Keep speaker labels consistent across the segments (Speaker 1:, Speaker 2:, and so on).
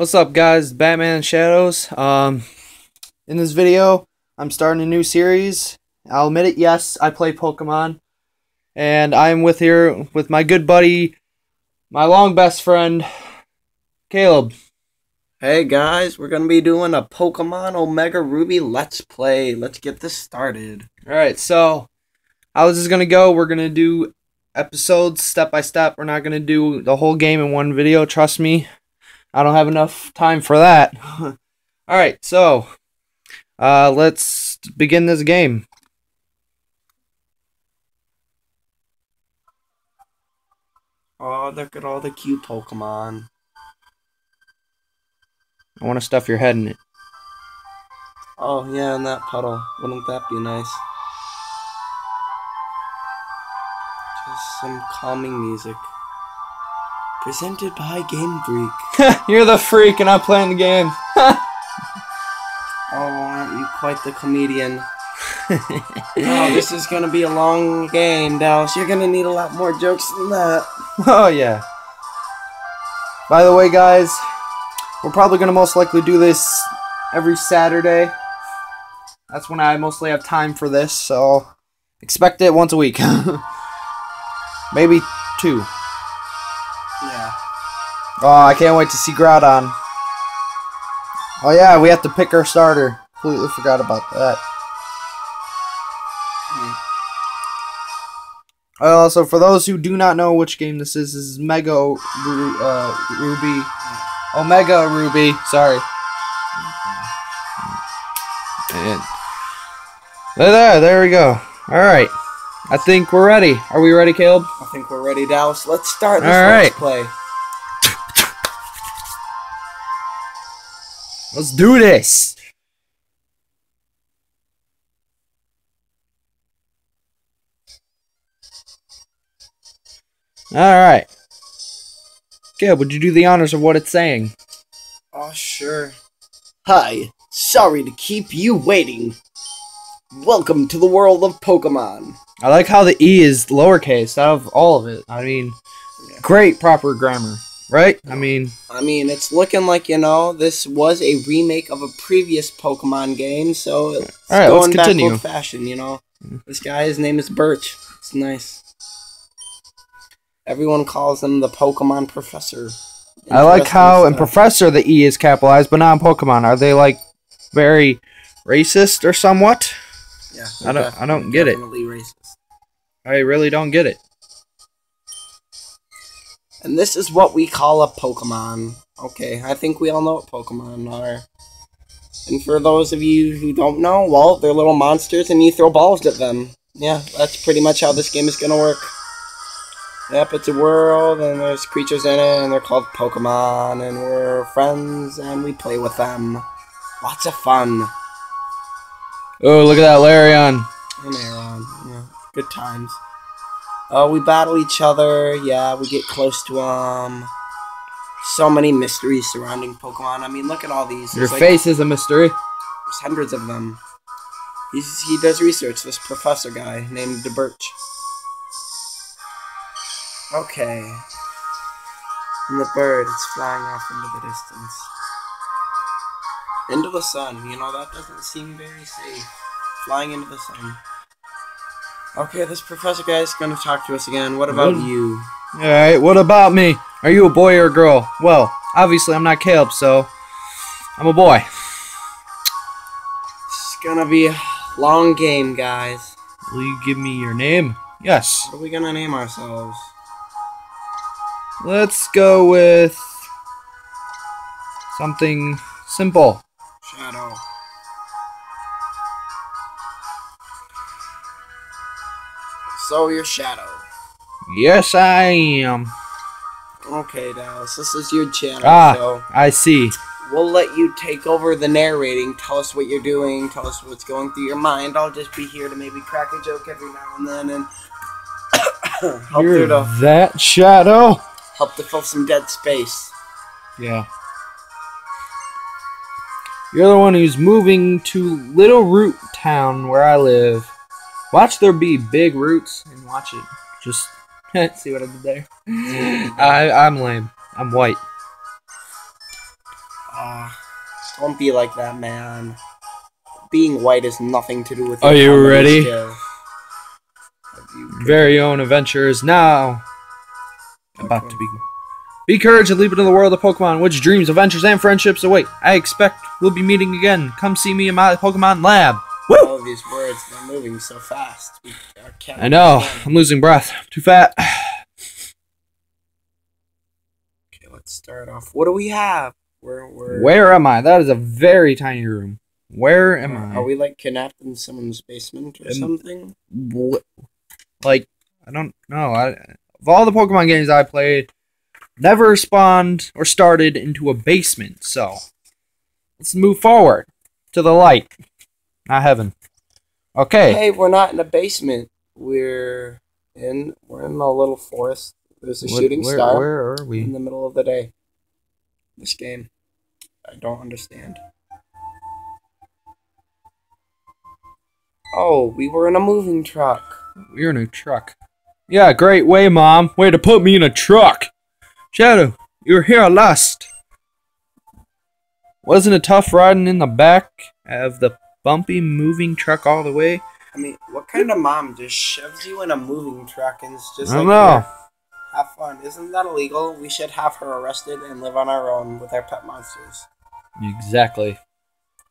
Speaker 1: What's up guys, Batman Shadows. Um, in this video, I'm starting a new series. I'll admit it, yes, I play Pokemon. And I'm with here with my good buddy, my long best friend, Caleb.
Speaker 2: Hey guys, we're gonna be doing a Pokemon Omega Ruby Let's Play. Let's get this started.
Speaker 1: Alright, so how this is gonna go, we're gonna do episodes step by step. We're not gonna do the whole game in one video, trust me. I don't have enough time for that. Alright, so uh, let's begin this game.
Speaker 2: Oh, look at all the cute Pokemon.
Speaker 1: I want to stuff your head in it.
Speaker 2: Oh, yeah, in that puddle. Wouldn't that be nice? Just some calming music. Presented by Game Freak.
Speaker 1: You're the freak and I'm playing the game.
Speaker 2: oh, aren't you quite the comedian? oh, this is gonna be a long game, Dallas. You're gonna need a lot more jokes than that.
Speaker 1: Oh, yeah. By the way, guys, we're probably gonna most likely do this every Saturday. That's when I mostly have time for this, so expect it once a week. Maybe two. Oh, I can't wait to see Groudon. Oh yeah, we have to pick our starter. Completely forgot about that.
Speaker 2: Hmm.
Speaker 1: Also, for those who do not know which game this is, this is Mega Ru uh, Ruby. Omega Ruby, sorry. And there, there, there we go. Alright. I think we're ready. Are we ready, Caleb?
Speaker 2: I think we're ready, Dallas. Let's start this
Speaker 1: All right.
Speaker 2: play.
Speaker 1: Let's do this. All right. Caleb, would you do the honors of what it's saying?
Speaker 2: Oh, sure. Hi. Sorry to keep you waiting. Welcome to the world of Pokemon.
Speaker 1: I like how the E is lowercase out of all of it. I mean,
Speaker 2: Yeah.
Speaker 1: great proper grammar, right? I mean,
Speaker 2: I mean, it's looking like, you know, this was a remake of a previous Pokemon game, so it's
Speaker 1: All right, let's
Speaker 2: going back
Speaker 1: continue.
Speaker 2: old fashioned, you know. This guy, his name is Birch. It's nice. Everyone calls him the Pokemon Professor.
Speaker 1: I like
Speaker 2: Interesting
Speaker 1: how in. Professor the E is capitalized, but not in Pokemon. Are they like very racist or somewhat?
Speaker 2: Yeah,
Speaker 1: I don't- I don't get it.
Speaker 2: definitely racist.
Speaker 1: I really don't get it.
Speaker 2: And this is what we call a Pokemon. Okay, I think we all know what Pokemon are. And for those of you who don't know, well, they're little monsters and you throw balls at them. Yeah, that's pretty much how this game is gonna work. Yep, it's a world and there's creatures in it and they're called Pokemon and we're friends and we play with them. Lots of fun.
Speaker 1: Oh, look at that Lairon.
Speaker 2: And yeah, good times. Oh, we battle each other. Yeah, we get close to um. So many mysteries surrounding Pokemon. I mean, look at all these.
Speaker 1: Your
Speaker 2: There's, like,
Speaker 1: face is a mystery.
Speaker 2: There's hundreds of them. He's, he does research. This professor guy named DeBirch. Okay. And the bird is flying off into the distance. Into the sun. You know, that doesn't seem very safe. Flying into the sun. Okay, this professor guy is going to talk to us again. What about
Speaker 1: What?
Speaker 2: you?
Speaker 1: Alright, what about me? Are you a boy or a girl? Well, obviously I'm not Caleb, so I'm a boy.
Speaker 2: It's gonna be a long game, guys.
Speaker 1: Will you give me your name? Yes.
Speaker 2: What are we gonna name ourselves?
Speaker 1: Let's go with something simple.
Speaker 2: Shadow. So you're Shadow.
Speaker 1: Yes, I am.
Speaker 2: Okay, Dallas, this is your channel,
Speaker 1: Ah.
Speaker 2: so
Speaker 1: I see.
Speaker 2: we'll let you take over the narrating. Tell us what you're doing. Tell us what's going through your mind. I'll just be here to maybe crack a joke every now and then and help
Speaker 1: You're
Speaker 2: to
Speaker 1: that shadow.
Speaker 2: help to fill some dead space.
Speaker 1: Yeah. You're the one who's moving to Littleroot Town where I live. Watch there be big roots and watch it. Just see what I did there. I I'm lame. I'm white.
Speaker 2: Ah, don't be like that, man. Being white has nothing to do with.
Speaker 1: Are you ready?
Speaker 2: skill. You-
Speaker 1: Very own adventures now. About to begin. Be courage and leap into the world of Pokemon, which dreams, adventures, and friendships await. I expect we'll be meeting again. Come see me in my Pokemon lab.
Speaker 2: Of these words, they're moving so fast. I
Speaker 1: know. I'm losing breath. Too fat.
Speaker 2: Okay, let's start off. What do we have? We're, we're,
Speaker 1: Where am I? That is a very tiny room. Where am I?
Speaker 2: Are we like kidnapped in someone's basement or
Speaker 1: Um,
Speaker 2: something?
Speaker 1: Like I don't know. I, of all the Pokemon games I played, never spawned or started into a basement. So let's move forward to the light, not heaven. Okay.
Speaker 2: Hey, we're not in a basement. We're in we're in a little forest. There's a
Speaker 1: What-
Speaker 2: shooting
Speaker 1: where,
Speaker 2: star
Speaker 1: Where are we?
Speaker 2: in the middle of the day. This game, I don't understand. Oh, we were in a moving truck.
Speaker 1: We're in a truck. Yeah, great way, Mom. Way to put me in a truck. Shadow, you were here at last. Wasn't it tough riding in the back of the bumpy moving truck all the way?
Speaker 2: I mean, what kind of mom just shoves you in a moving truck and it's just
Speaker 1: I don't
Speaker 2: like,
Speaker 1: know.
Speaker 2: "Here, have fun? Isn't that illegal? We should have her arrested and live on our own with our pet monsters.
Speaker 1: Exactly.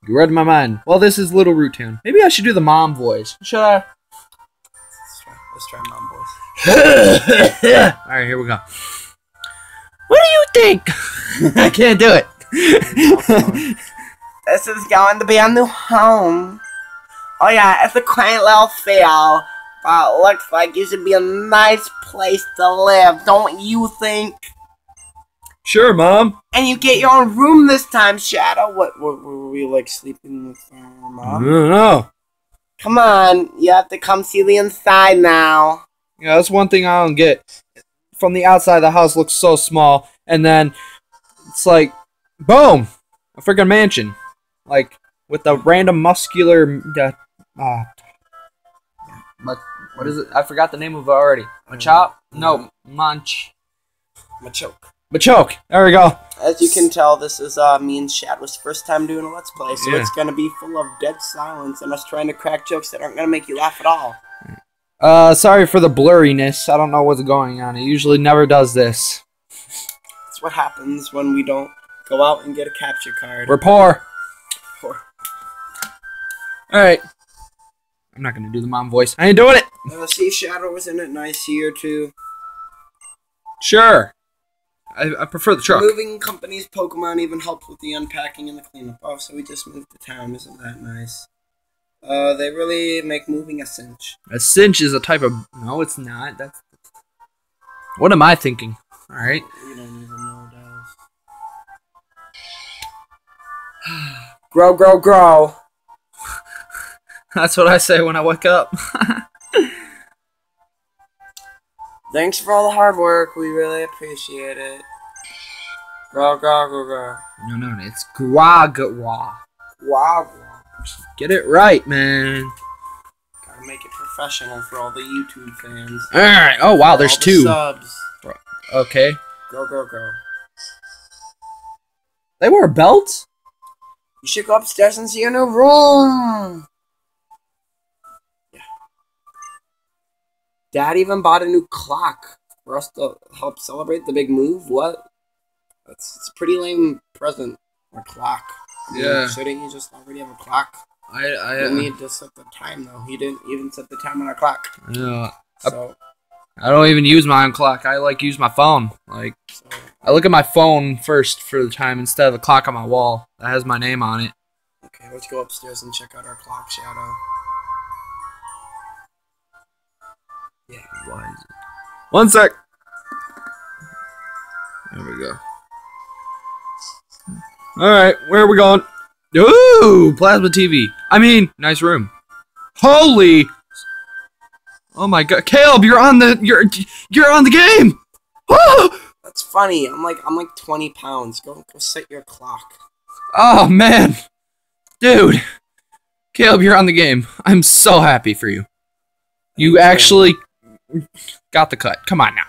Speaker 1: You read my mind. Well, this is Littleroot Town. Maybe I should do the mom voice. Should I?
Speaker 2: Let's try, let's try mom voice.
Speaker 1: All right, here we go. What do you think? I can't do it.
Speaker 2: This is going to be a new home. Oh yeah, it's a quaint little feel, but it looks like it should be a nice place to live, don't you think?
Speaker 1: sure, mom.
Speaker 2: And you get your own room this time, Shadow. What, what were we like sleeping with our mom?
Speaker 1: don't know.
Speaker 2: Come on, you have to come see the inside now.
Speaker 1: Yeah, that's one thing I don't get. From the outside, the house looks so small, and then it's like, boom, a freaking mansion, like with a random muscular. Uh, uh, what what is it? I forgot the name of it already. Machop? No, Munch.
Speaker 2: Machoke.
Speaker 1: Machoke. There we go.
Speaker 2: As you can tell, this is uh, me and Shadow's first time doing a Let's Play, so
Speaker 1: Yeah.
Speaker 2: it's gonna be full of dead silence and us trying to crack jokes that aren't gonna make you laugh at all.
Speaker 1: Uh, sorry for the blurriness. I don't know what's going on. It usually never does this.
Speaker 2: That's what happens when we don't go out and get a capture card.
Speaker 1: We're poor.
Speaker 2: Poor.
Speaker 1: All right. I'm not gonna do the mom voice. I ain't doing it.
Speaker 2: Uh, see Shadow was in it nice here too.
Speaker 1: Sure. I, I prefer the truck.
Speaker 2: Moving companies Pokemon even helped with the unpacking and the cleanup. Oh, so we just moved to town. Isn't that nice? Uh, they really make moving a cinch.
Speaker 1: A cinch is a type of. No, it's not. That's. What am I thinking? All
Speaker 2: grow, grow, grow.
Speaker 1: That's what I say when I wake up.
Speaker 2: Thanks for all the hard work. We really appreciate it. Grow, grow, grow, grow.
Speaker 1: no, no, no, it's guagua.
Speaker 2: Wow.
Speaker 1: Get it right, man.
Speaker 2: Gotta make it professional for all the YouTube fans.
Speaker 1: All right. Oh wow, there's
Speaker 2: all the
Speaker 1: two.
Speaker 2: subs.
Speaker 1: Okay.
Speaker 2: Grow, grow, grow.
Speaker 1: They wear belts.
Speaker 2: You should go upstairs and see your new room. Yeah. Dad even bought a new clock for us to help celebrate the big move. What? That's it's a pretty lame present. A clock. I mean,
Speaker 1: Yeah.
Speaker 2: Shouldn't you just already have a clock?
Speaker 1: I I
Speaker 2: You need to set the time though. He didn't even set the time on our clock.
Speaker 1: yeah.
Speaker 2: So,
Speaker 1: I don't even use my own clock. I like use my phone. Like
Speaker 2: so
Speaker 1: I look at my phone first for the time instead of the clock on my wall that has my name on it.
Speaker 2: okay, let's go upstairs and check out our clock shadow.
Speaker 1: Yeah, why is it? One sec. There we go. All right, where are we going? Ooh, plasma TV. I mean, nice room. Holy! Oh my god, Caleb, you're on the you're you're on the game. Oh,
Speaker 2: That's funny. I'm like I'm like 20 pounds. Go go set your clock.
Speaker 1: oh man, dude, Caleb, you're on the game. I'm so happy for you. You actually got the cut. Come on now.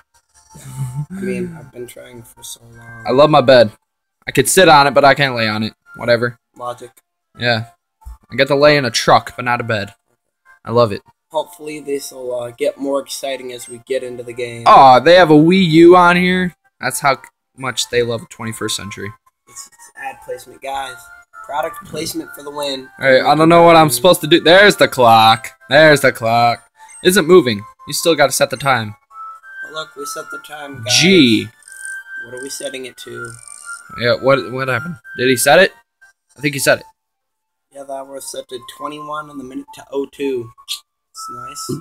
Speaker 2: I mean, I've been trying for so long.
Speaker 1: I love my bed. I could sit on it, but I can't lay on it. Whatever.
Speaker 2: Logic.
Speaker 1: Yeah. I get to lay in a truck, but not a bed. I love it.
Speaker 2: Hopefully, this will uh, get more exciting as we get into the game.
Speaker 1: Oh, they have a Wii U on here. That's how much they love 21st century.
Speaker 2: It's, it's ad placement, guys. Product placement for the win.
Speaker 1: Alright, I don't know what I'm supposed to do. There's the clock. There's the clock. Isn't moving. You still got to set the time.
Speaker 2: Oh, look, we set the time, guys.
Speaker 1: G.
Speaker 2: What are we setting it to?
Speaker 1: Yeah, what what happened? Did he set it? I think he set it.
Speaker 2: Yeah, that was set to 21 in the minute to 02. It's nice.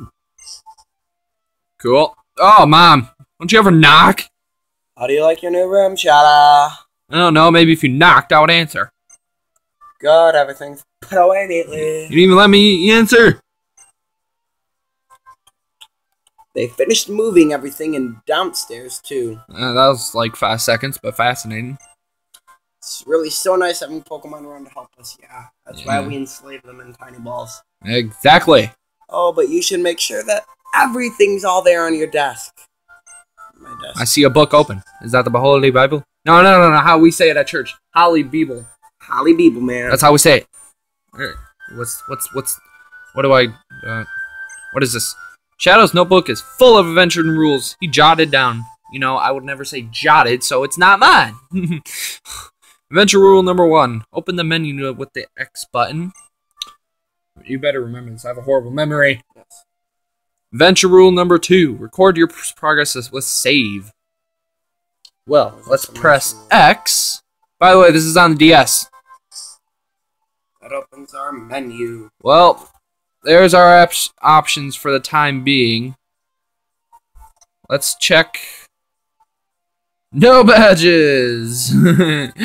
Speaker 1: Cool. Oh, mom. Don't you ever knock?
Speaker 2: How do you like your new room, Shada?
Speaker 1: I don't know. Maybe if you knocked, I would answer.
Speaker 2: Good, everything's put away neatly.
Speaker 1: You didn't even let me answer.
Speaker 2: They finished moving everything in downstairs, too.
Speaker 1: Uh, that was like five seconds, but fascinating.
Speaker 2: It's really so nice having Pokemon around to help us, yeah. That's
Speaker 1: Yeah.
Speaker 2: why we enslave them in tiny balls.
Speaker 1: Exactly.
Speaker 2: Oh, but you should make sure that everything's all there on your desk.
Speaker 1: I see a book open. Is that the Holy Bible? No, no, no, no. How we say it at church. Holy Bible.
Speaker 2: Holly Beeble, man.
Speaker 1: That's how we say it. What's what's what's what do I uh, what is this? Shadow's notebook is full of adventure and rules. He jotted down. You know, I would never say jotted, so it's not mine. adventure rule number one: Open the menu with the X button. You better remember this. I have a horrible memory.
Speaker 2: Yes.
Speaker 1: Adventure rule number two: Record your progress with save. Well, let's press. X. By the way, this is on the DS.
Speaker 2: That opens our menu.
Speaker 1: Well, there's our op- options for the time being. Let's check. No badges!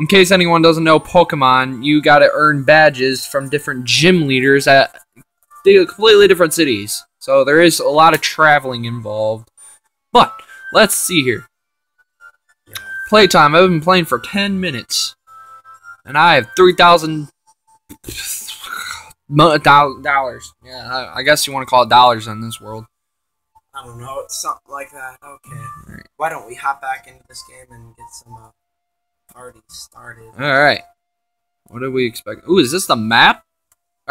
Speaker 1: In case anyone doesn't know Pokemon, you gotta earn badges from different gym leaders at di- completely different cities. So there is a lot of traveling involved. But, let's see here. Playtime, I've been playing for 10 minutes. And I have 3,000 dollars. Yeah, I, I guess you want to call it dollars in this world.
Speaker 2: I don't know. It's something like that. Okay.
Speaker 1: Alright.
Speaker 2: Why don't we hop back into this game and get some uh, parties started?
Speaker 1: Alright. What do we expect? Ooh, is this the map?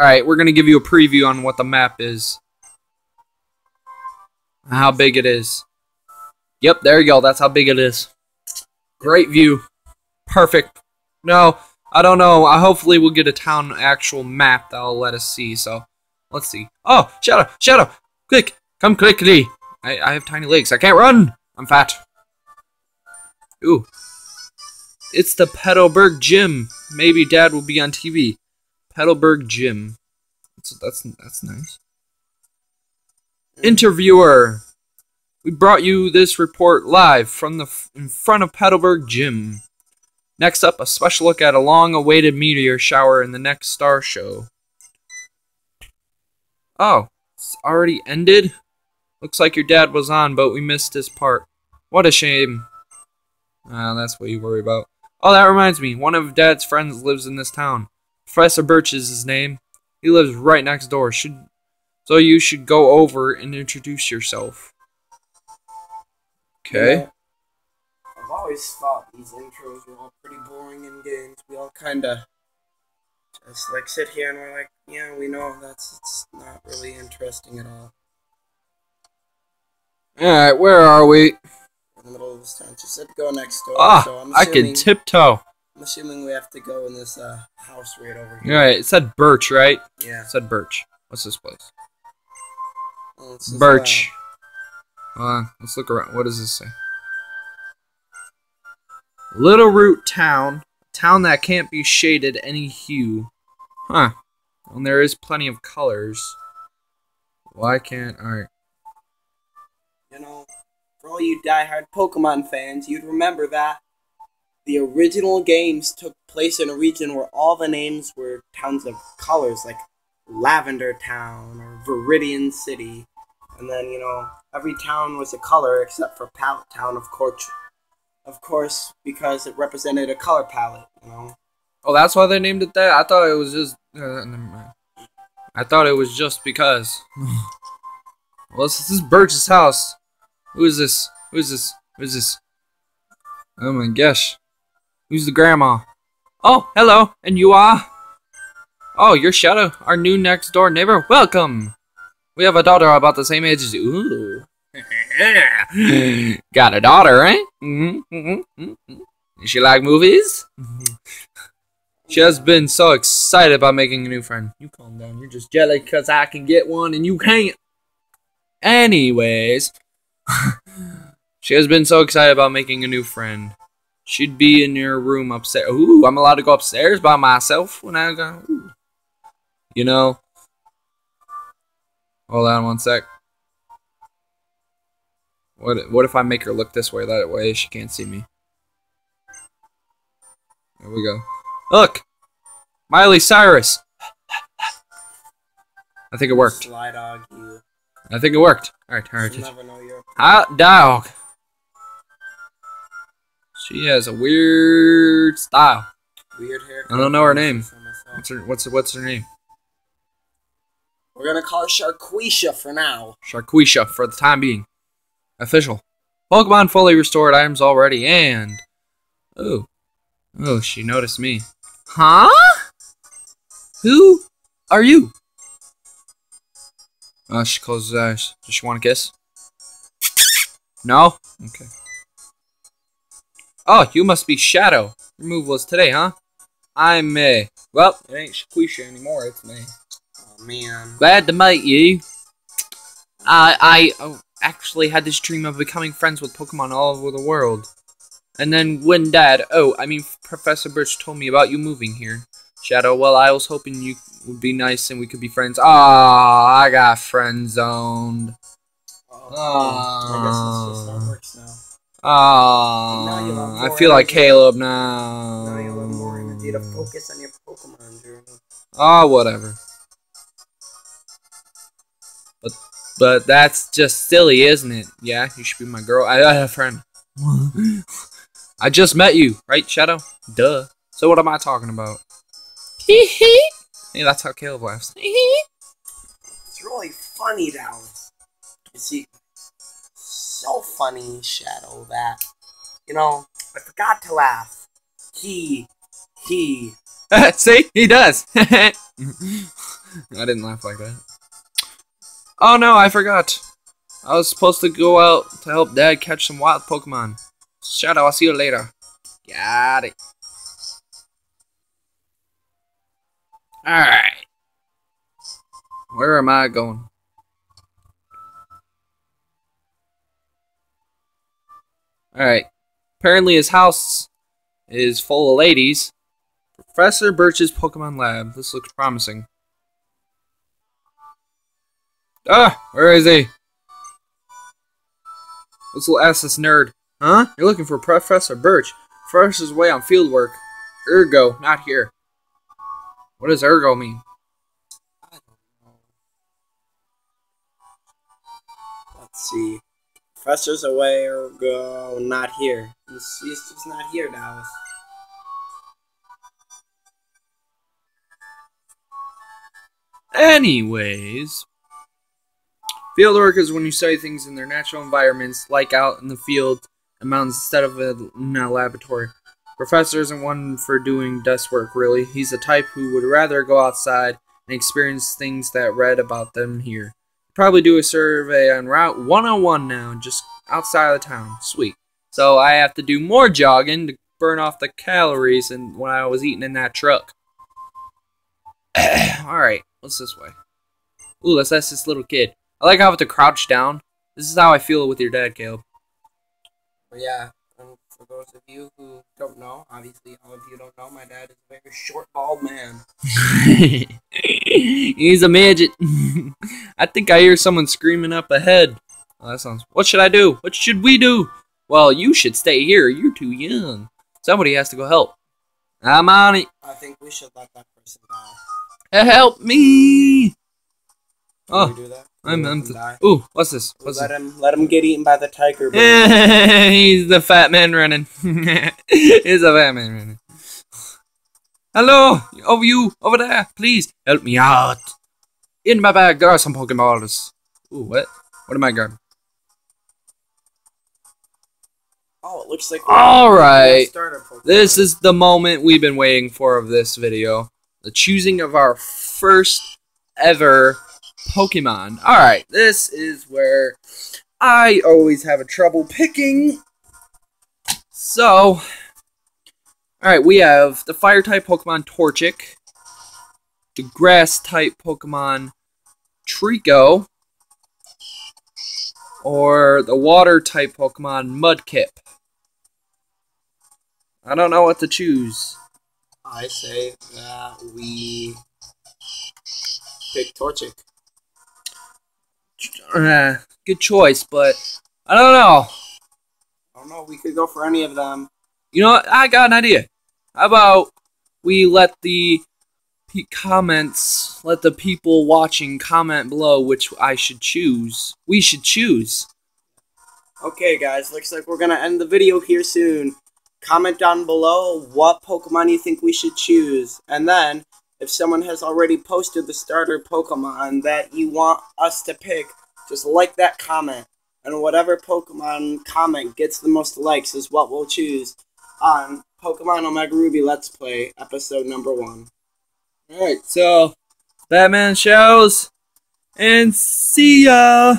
Speaker 1: Alright, we're going to give you a preview on what the map is. How big it is. Yep, there you go. That's how big it is. Great view. Perfect. No, I don't know. I hopefully we'll get a town actual map that'll let us see. So, let's see. Oh, Shadow, Shadow, quick, come quickly. I, I have tiny legs. I can't run. I'm fat. Ooh. It's the Petalburg Gym. Maybe Dad will be on TV. Petalburg Gym. That's that's that's nice. Interviewer. We brought you this report live from the in front of Petalburg Gym. Next up, a special look at a long-awaited meteor shower in the next star show. Oh, it's already ended. Looks like your dad was on, but we missed his part. What a shame. Ah, that's what you worry about. Oh, that reminds me. One of Dad's friends lives in this town. Professor Birch is his name. He lives right next door. Should so you should go over and introduce yourself. Okay.
Speaker 2: Yeah. I've always thought these intros were all pretty boring in games. We all kind of just like sit here and we're like, yeah, we know that's it's not really interesting at all.
Speaker 1: All right, where are we?
Speaker 2: In the middle of this town, she said go next door.
Speaker 1: Ah,
Speaker 2: so I'm
Speaker 1: I can tiptoe.
Speaker 2: I'm assuming we have to go in this uh, house right over here.
Speaker 1: right, it said Birch, right?
Speaker 2: Yeah.
Speaker 1: It said Birch. What's this place?
Speaker 2: Well, this is,
Speaker 1: Birch. Uh, let's look around. What does this say? Littleroot Town. Town that can't be shaded any hue. Huh. And there is plenty of colors. Why can't. I?
Speaker 2: uh, you know, for all you diehard Pokemon fans, you'd remember that the original games took place in a region where all the names were towns of colors, like Lavender Town or Viridian City. And then, you know, every town was a color except for Palette Town, of course. Of course, because it represented a color palette, you know.
Speaker 1: Oh, that's why they named it that? I thought it was just. Uh. I thought it was just because. well, this, this is Birch's house. Who is this? Who is this? Who is this? Oh my gosh. Who's the grandma? Oh, hello. And you are? Oh, you're Shadow, our new next door neighbor. Welcome. We have a daughter about the same age as you. Got a daughter, eh? Mm-hmm, mm-hmm, mm-hmm. Does she like movies? She has been so excited about making a new friend. You calm down. You're just jealous because I can get one and you can't. Anyways, she has been so excited about making a new friend. She'd be in your room upstairs. Ooh, I'm allowed to go upstairs by myself when I go. Ooh. You know. Hold on one sec. What what if I make her look this way? That way she can't see me. There we go. Look! Miley Cyrus! I think it worked.
Speaker 2: Dog, you.
Speaker 1: I think it worked. Alright, alright.
Speaker 2: You'll never know you're.
Speaker 1: Hot dog! She has a weird style.
Speaker 2: Weird hair.
Speaker 1: I don't know her name. What's her what's what's her name?
Speaker 2: We're gonna call her Sharquisha for now.
Speaker 1: Sharquisha for the time being. Official. Pokemon fully restored items already and Oh. Oh, she noticed me. Huh? Who are you? Oh, she closes her eyes. Does she want a kiss? No? Okay. Oh, you must be Shadow. Was today, huh? I'm May. Well, it ain't Shaquisha anymore, it's May.
Speaker 2: Oh man.
Speaker 1: Glad to meet you. I I oh, actually had this dream of becoming friends with Pokemon all over the world. And then when Dad, oh, I mean Professor Birch told me about you moving here. Shadow, well, I was hoping you would be nice and we could be friends. Ah, I got friend zoned.
Speaker 2: Oh, I guess that's just how it works now. Now you have
Speaker 1: Ah, I feel like. Caleb now.
Speaker 2: Now you'll have more energy to focus on your Pokemon journey.
Speaker 1: Ah, whatever. But but that's just silly, isn't it? Yeah, you should be my girl. I, I have a friend. I just met you, right, Shadow? Duh. So what am I talking about? Hee hee. Hey, that's how Caleb laughs. Hee hee.
Speaker 2: It's really funny, Dallas. You see, so funny, Shadow, that, you know, I forgot to laugh. He, he,
Speaker 1: See, he does. I didn't laugh like that. Oh no, I forgot. I was supposed to go out to help Dad catch some wild Pokemon. Shadow, I'll see you later. Got it. Alright. Where am I going? Alright. Apparently his house is full of ladies. Professor Birch's Pokemon Lab. This looks promising. Ah, where is he? Let's ask this nerd. Huh? You're looking for Professor Birch. Professor's away on field work. Ergo, not here. What does ergo mean?
Speaker 2: I don't know. Let's see. Professor's away or go not here. He's, he's just not here, Dallas.
Speaker 1: Anyways, field work is when you study things in their natural environments, like out in the field and mountains, instead of in a laboratory. Professor isn't one for doing desk work, really. He's the type who would rather go outside and experience things that read about them here. Probably do a survey on Route 101 now, just outside of the town. Sweet. So I have to do more jogging to burn off the calories and when I was eating in that truck. Alright, what's this way? Ooh, let's ask this little kid. I like how I have to crouch down. This is how I feel with your dad, Caleb.
Speaker 2: But yeah, and for those of you who don't know, obviously all of you don't know, my dad is a very short, bald man.
Speaker 1: He's a midget. I think I hear someone screaming up ahead. Oh, that sounds. What should I do? What should we do? Well, you should stay here. You're too young. Somebody has to go help. I'm on it.
Speaker 2: I think we should let that person die.
Speaker 1: Help me.
Speaker 2: Can
Speaker 1: Oh,
Speaker 2: we do that?
Speaker 1: I'm. I'm ooh, what's this? What's
Speaker 2: let
Speaker 1: this?
Speaker 2: him let him get eaten by the tiger.
Speaker 1: He's the fat man running. He's a fat man running. Hello, over you, over there, please help me out. In my bag, there are some Pokeballs. Ooh, what? What am I grabbing?
Speaker 2: Oh, it looks like.
Speaker 1: All right. This is the moment we've been waiting for of this video. The choosing of our first ever Pokemon. Alright, this is where I always have a trouble picking. So, alright, we have the fire type Pokemon Torchic, the grass type Pokemon Treecko, or the water type Pokemon Mudkip. I don't know what to choose.
Speaker 2: I say that we pick Torchic.
Speaker 1: Uh, good choice, but I don't know.
Speaker 2: I don't know. We could go for any of them.
Speaker 1: You know what? I got an idea. How about we let the comments, let the people watching comment below which I should choose. We should choose.
Speaker 2: Okay, guys. Looks like we're gonna end the video here soon. Comment down below what Pokemon you think we should choose, and then if someone has already posted the starter Pokemon that you want us to pick, just like that comment. And whatever Pokemon comment gets the most likes is what we'll choose on Pokemon Omega Ruby Let's Play, episode number one.
Speaker 1: Alright, so Batman shows, and see ya!